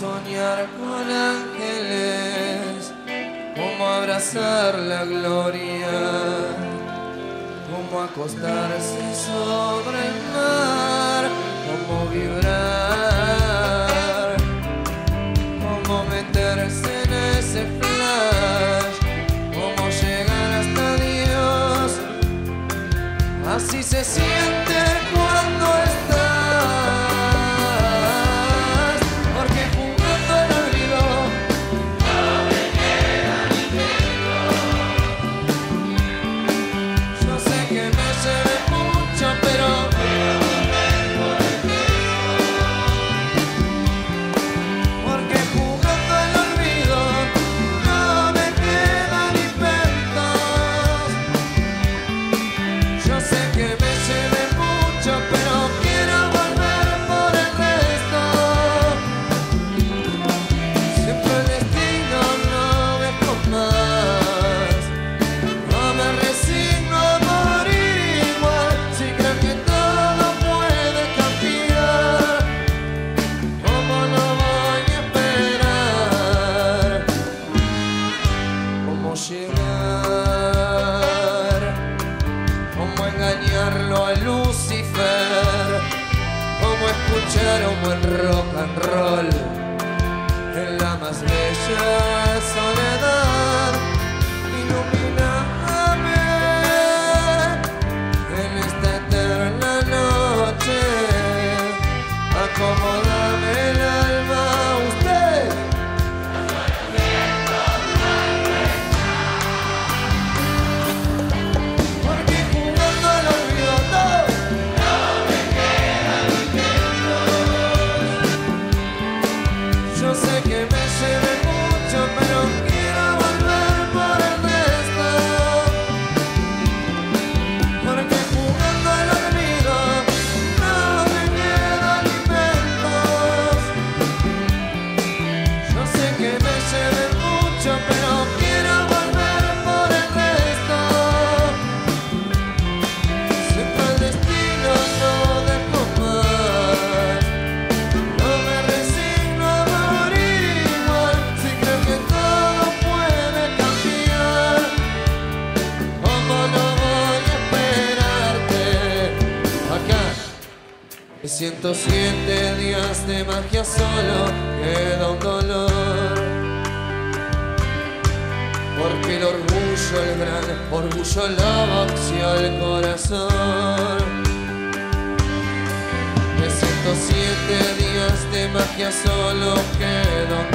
soñar con ángeles, como abrazar la gloria, como acostarse sobre el dizer. Assim. engañarlo a Lucifer, como escuchar un buen rock and roll. yo sé que me no voy a esperarte acá. 107 días de magia solo queda un dolor. Porque el orgullo, el gran orgullo lo boxeó el corazón. De 107 días de magia solo queda un dolor.